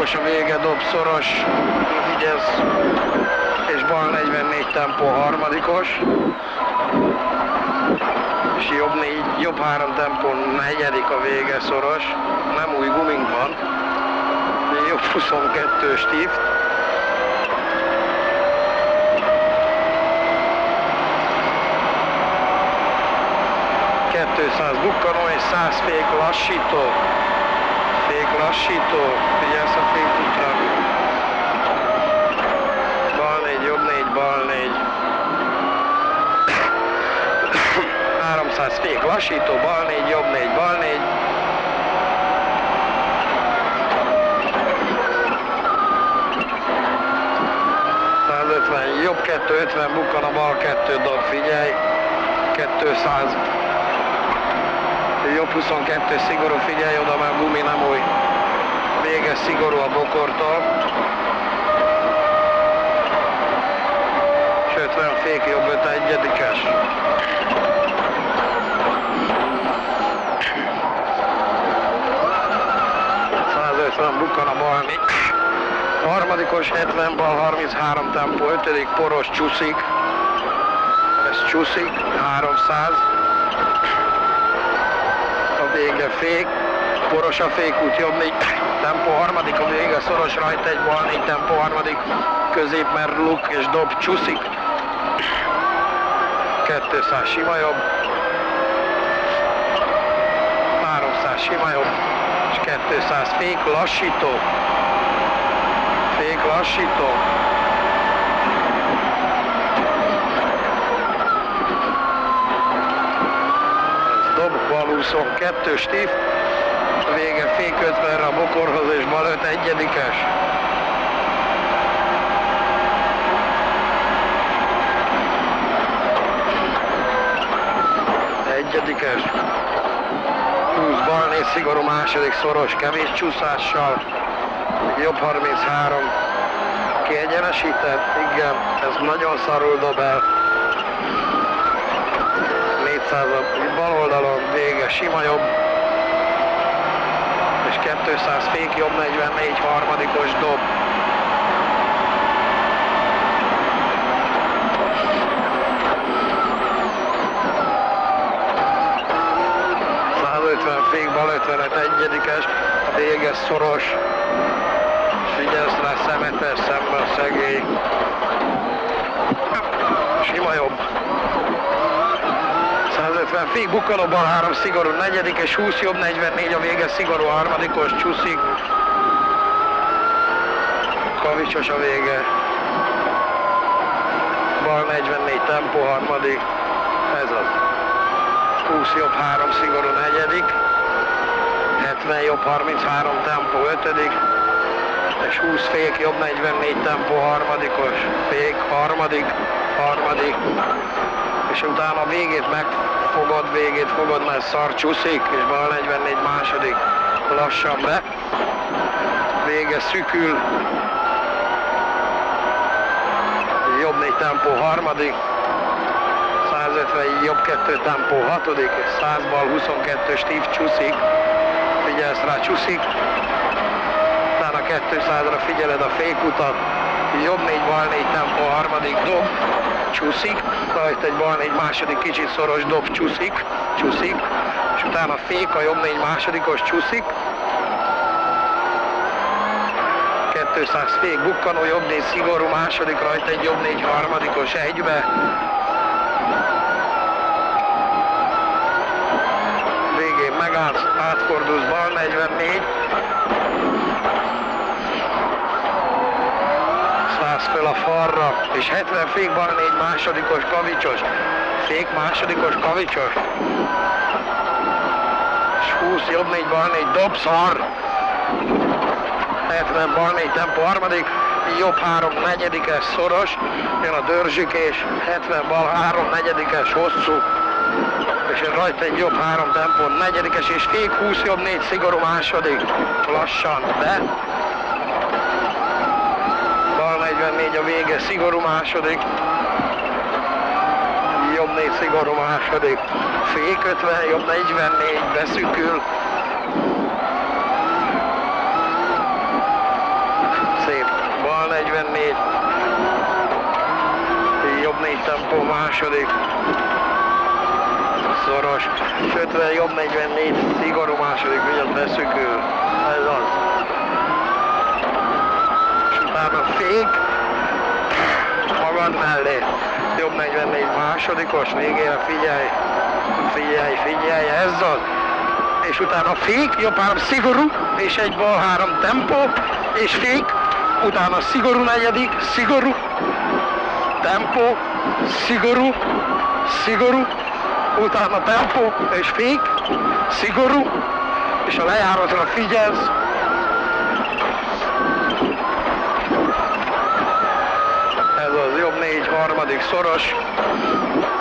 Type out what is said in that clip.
kavicsos a vége, dob szoros, vigyez, és bal 44 tempó harmadikos, és jobb, négy, jobb három tempó negyedik a vége szoros, nem új gumink van, jobb 22 stift, 200 bukkanó és 100 fék lassító. Lassító, figyelsz a fékútra. Bal 4, jobb 4, bal 4. 300 fék lassító, bal 4, jobb 4, bal 4. jobb 250 bukkan a bal 2 dob, figyelj, 200 jobb 22 szigorú, figyelj oda, mert gumi nem új. Véges szigorú a bokortól. És 50 fék jobb 5 egyedikes. bukkan a balni. Harmadikos 70 bal 33 tempó, 5. poros csúszik. Ez csúszik, 300 vége fék, poros a fékút, jobb négy tempó harmadik, a vége szoros rajta egy bal négy tempó harmadik, közép mer luk és dob csúszik. 200 sima jobb, 300 sima jobb, és 200 fék lassító, fék lassító, bal 22 stift, a vége fék 50 a bokorhoz és bal 5 egyedikes. Egyedikes. 20 bal 4 szigorú második szoros, kevés csúszással, jobb 33, kiegyenesített, igen, ez nagyon szarul dob el. 200 bal oldalon vége sima jobb, és 200 fék jobb 44 harmadikos dob. fék, bal 55 egyedikes, a vége szoros, figyelsz rá szemetes, szemben szegély. Sima jobb. 150 fék, bukkanó bal 3 szigorú negyedik, és 20 jobb 44 a vége szigorú harmadikos csúszik. Kavicsos a vége. Bal 44 tempó harmadik. Ez az. 20 jobb 3 szigorú negyedik. 70 jobb 33 tempó ötödik. És 20 fék jobb 44 tempó harmadikos. Fék harmadik, harmadik és utána a végét megfogod, végét fogod, mert szar csúszik, és bal 44 második lassan be. Vége szükül. Jobb négy tempó harmadik. 150 jobb kettő tempó hatodik, és 100 bal 22 stív csúszik. Figyelsz rá, csúszik. Utána 200-ra figyeled a fékutat. Jobb négy bal négy tempó harmadik dob csúszik, rajta egy bal egy második kicsit szoros dob csúszik, csúszik, és utána fék a jobb négy másodikos csúszik, 200 fék, bukkanó jobb négy szigorú második, rajta egy jobb négy harmadikos egybe, végén megállsz, átfordulsz bal 44, a falra, és 70 fékban négy másodikos kavicsos, fék másodikos kavicsos, és 20 jobb négy bal négy dobszar, 70 bal négy tempó harmadik, jobb három negyedikes szoros, jön a dörzsükés, 70 bal három negyedikes hosszú, és rajta egy jobb három tempó negyedikes, és fék 20 jobb négy szigorú második, lassan be, 44 a vége, szigorú második. Jobb 4 szigorú második. Fék 50, jobb 44, beszükül. 44. Jobb négy tempó második. Szoros. 50, jobb 44, szigorú második, vigyont beszükül. Ez az. Utána fék. Magad mellé. Jobb 44 másodikos, végére figyelj. Figyelj, figyelj, ez az. És utána fék, jobb három szigorú, és egy bal három tempó, és fék, utána szigorú negyedik, szigorú, tempó, szigorú, szigorú, utána tempó és fék, szigorú, és a lejáratra figyelsz, ez az